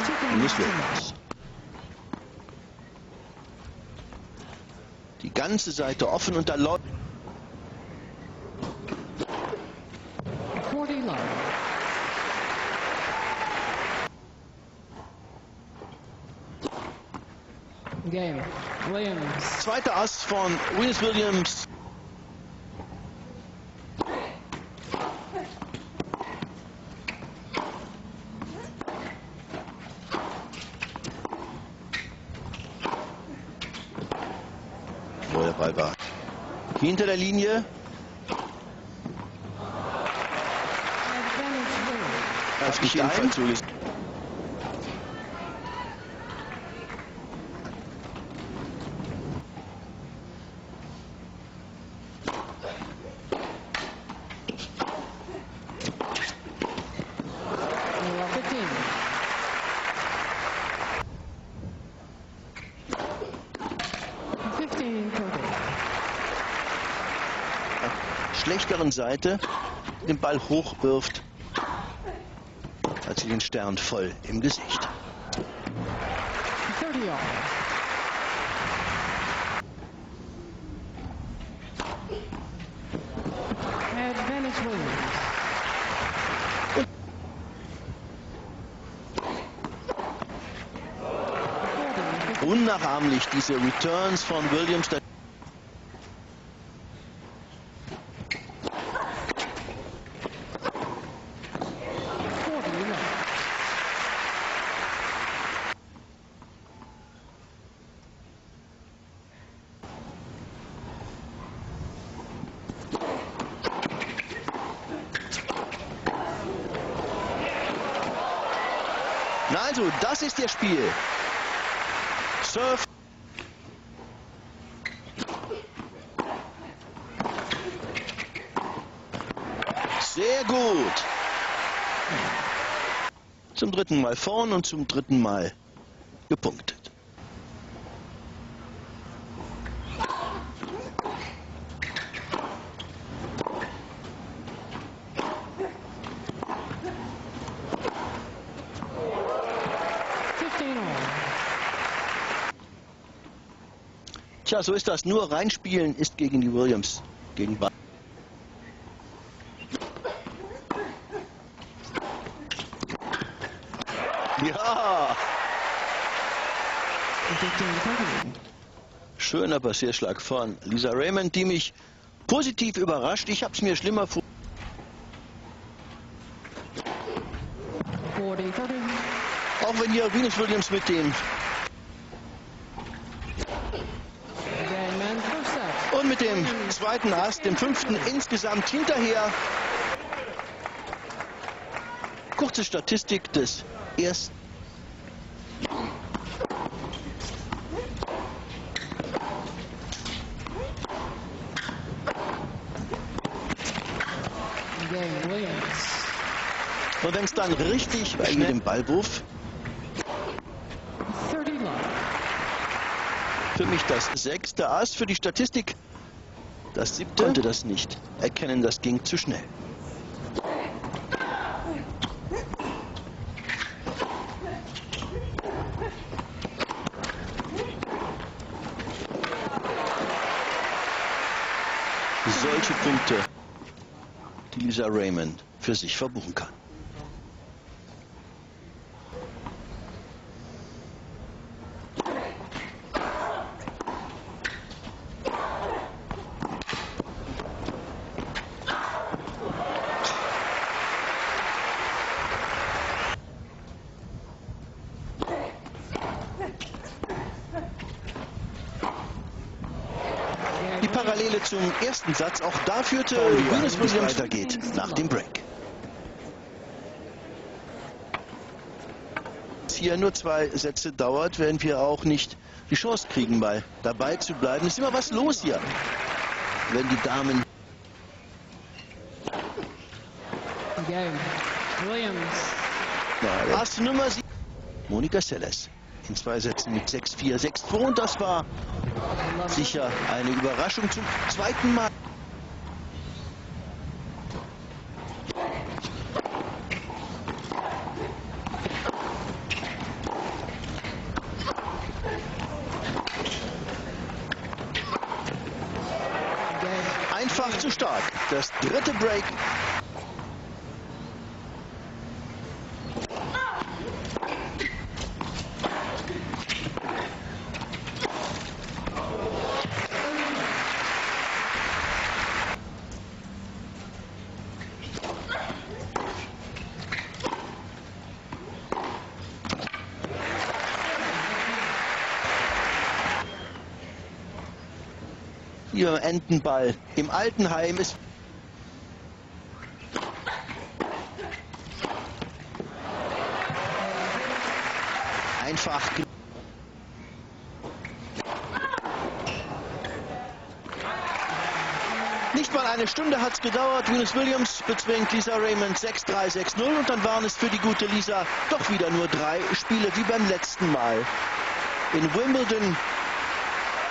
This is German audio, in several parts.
Williams. Die ganze Seite offen und da läuft. 40 love. Game. Williams. Zweiter Ass von Venus Williams. Wo der Ball war. Hinter der Linie. Auf die Fall schlechteren Seite den Ball hochwirft, hat sie den Stern voll im Gesicht. 30 all. Advantage Williams. Forty. Unnachahmlich diese Returns von Williams. Also, das ist ihr Spiel. Surf. Sehr gut. Zum dritten Mal vorn und zum dritten Mal gepunktet. Tja, so ist das. Nur reinspielen ist gegen die Williams. Gegen Wa- Ja, schöner Passierschlag von Lisa Raymond, die mich positiv überrascht. Ich habe es mir schlimmer vor. Auch wenn hier Venus Williams mit dem Game man first set. und mit dem zweiten Ass, dem fünften insgesamt hinterher. Kurze Statistik des ersten. Und wenn es dann richtig bei jedem Ballwurf, 30 love. für mich das sechste Ass für die Statistik. Das siebte konnte das nicht erkennen, das ging zu schnell. Solche Punkte, die Lisa Raymond für sich verbuchen kann. Die Parallele zum ersten Satz, auch da führte Venus Williams weitergeht nach dem Break. Es hier nur zwei Sätze dauert, werden wir auch nicht die Chance kriegen, mal dabei zu bleiben. Ist immer was los hier, wenn die Damen Game. Williams. Nummer 7. Monika Seles in zwei Sätzen mit 6-4, 6-2 und das war Sicher eine Überraschung zum zweiten Mal. Einfach zu stark. Das dritte Break Ihr Entenball im Altenheim ist einfach Nicht mal eine Stunde hat es gedauert. Venus Williams bezwingt Lisa Raymond 6-3, 6-0 und dann waren es für die gute Lisa doch wieder nur drei Spiele wie beim letzten Mal. In Wimbledon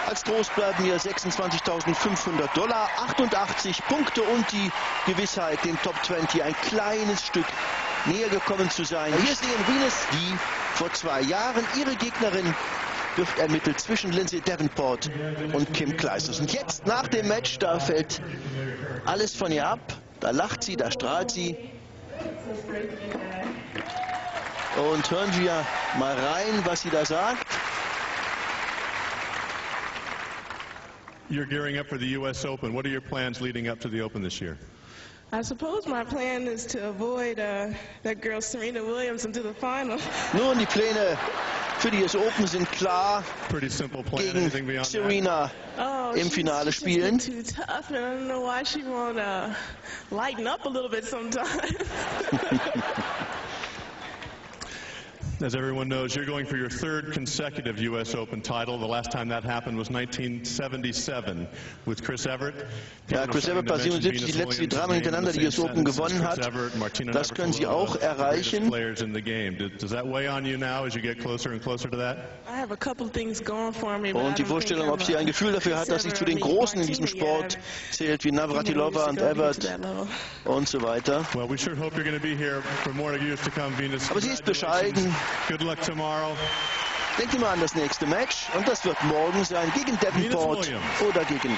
als Trost bleiben mir 26.500 Dollar, 88 Punkte und die Gewissheit, den Top 20 ein kleines Stück näher gekommen zu sein. Hier sehen Venus, die vor zwei Jahren ihre Gegnerin wird ermittelt zwischen Lindsay Davenport und Kim Kleisters. Und jetzt nach dem Match, da fällt alles von ihr ab. Da lacht sie, da strahlt sie. Und hören wir mal rein, was sie da sagt. You're gearing up for the U.S. Open. What are your plans leading up to the Open this year? I suppose my plan is to avoid uh, that girl Serena Williams into the final. Nun, die Pläne für die US Open sind klar. Pretty simple plan. Gegen Serena oh, im Finale spielen. Too tough, and I don't know why she won't uh, lighten up a little bit sometimes. As everyone knows, you're going for your third consecutive U.S. Open title. The last time that happened was 1977 with Chris Everett. Ja, Chris Everett war 77, die letzte, die dreimal hintereinander die US Open gewonnen hat. Das können Sie auch erreichen. Und die Vorstellung, ob sie ein Gefühl dafür hat, dass sie zu den Großen in diesem Sport zählt, wie Navratilova und Everett und so weiter. Aber sie ist bescheiden. Good luck tomorrow. Denkt immer an das nächste Match und das wird morgen sein gegen Davenport oder gegen